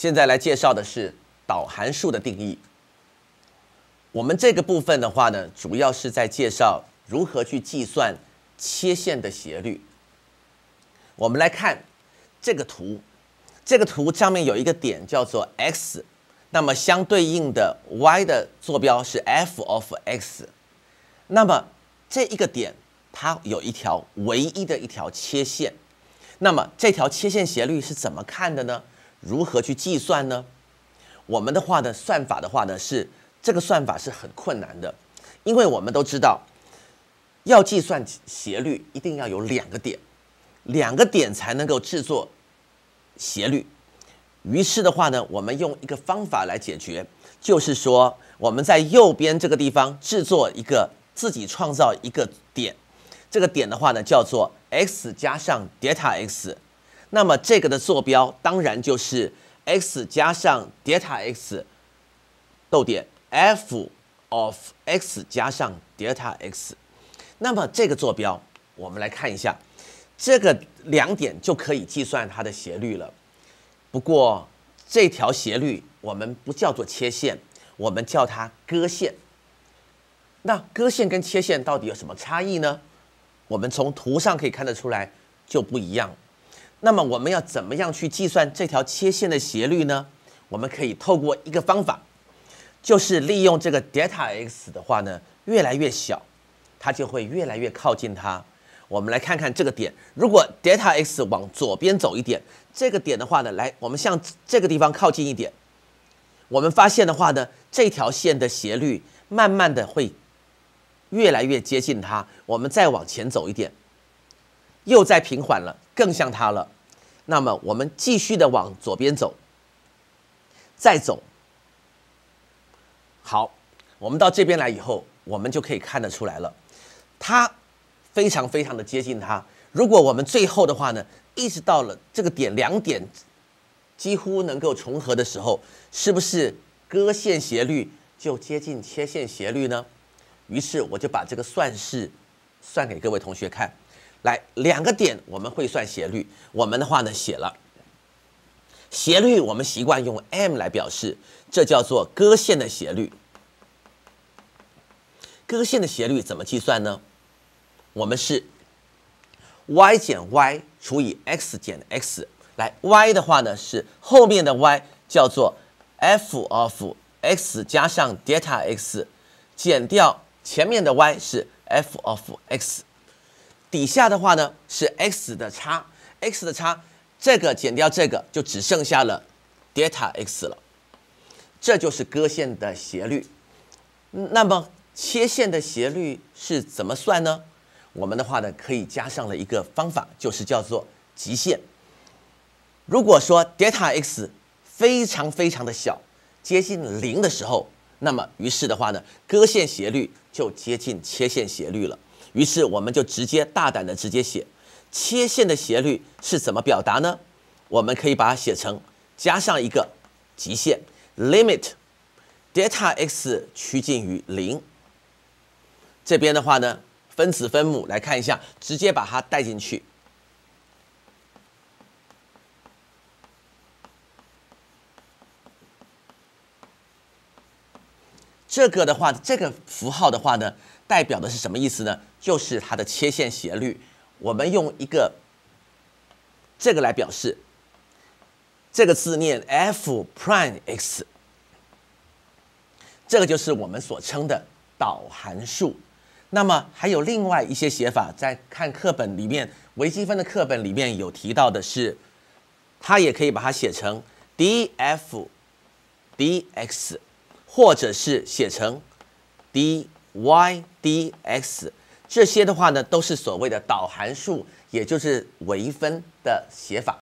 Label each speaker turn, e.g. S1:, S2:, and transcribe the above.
S1: 现在来介绍的是导函数的定义。我们这个部分的话呢，主要是在介绍如何去计算切线的斜率。我们来看这个图，这个图上面有一个点叫做 x，那么相对应的 y 的坐标是 f of x，那么这一个点它有一条唯一的一条切线，那么这条切线斜率是怎么看的呢？如何去计算呢？我们的话呢，算法的话呢是。这个算法是很困难的，因为我们都知道，要计算斜率一定要有两个点，两个点才能够制作斜率。于是的话呢，我们用一个方法来解决，就是说我们在右边这个地方制作一个自己创造一个点，这个点的话呢叫做 x 加上 delta x，那么这个的坐标当然就是 x 加上 delta x 逗点。f of x 加上 delta x，那么这个坐标，我们来看一下，这个两点就可以计算它的斜率了。不过这条斜率我们不叫做切线，我们叫它割线。那割线跟切线到底有什么差异呢？我们从图上可以看得出来就不一样。那么我们要怎么样去计算这条切线的斜率呢？我们可以透过一个方法。就是利用这个 delta x 的话呢，越来越小，它就会越来越靠近它。我们来看看这个点，如果 delta x 往左边走一点，这个点的话呢，来我们向这个地方靠近一点，我们发现的话呢，这条线的斜率慢慢的会越来越接近它。我们再往前走一点，又在平缓了，更像它了。那么我们继续的往左边走，再走。好，我们到这边来以后，我们就可以看得出来了，它非常非常的接近它。如果我们最后的话呢，一直到了这个点两点几乎能够重合的时候，是不是割线斜率就接近切线斜率呢？于是我就把这个算式算给各位同学看。来，两个点我们会算斜率，我们的话呢写了。斜率我们习惯用 m 来表示，这叫做割线的斜率。割线的斜率怎么计算呢？我们是 y 减 y 除以 x 减 x。来，y 的话呢是后面的 y 叫做 f of x 加上 delta x，减掉前面的 y 是 f of x，底下的话呢是 x 的差，x 的差。这个减掉这个，就只剩下了 delta x 了，这就是割线的斜率。那么切线的斜率是怎么算呢？我们的话呢，可以加上了一个方法，就是叫做极限。如果说 delta x 非常非常的小，接近零的时候，那么于是的话呢，割线斜率就接近切线斜率了。于是我们就直接大胆的直接写。切线的斜率是怎么表达呢？我们可以把它写成加上一个极限 limit delta x 趋近于零。这边的话呢，分子分母来看一下，直接把它带进去。这个的话，这个符号的话呢，代表的是什么意思呢？就是它的切线斜率。我们用一个这个来表示，这个字念 f prime x，这个就是我们所称的导函数。那么还有另外一些写法，在看课本里面，微积分的课本里面有提到的是，它也可以把它写成 df dx，或者是写成 dy dx。这些的话呢，都是所谓的导函数，也就是微分的写法。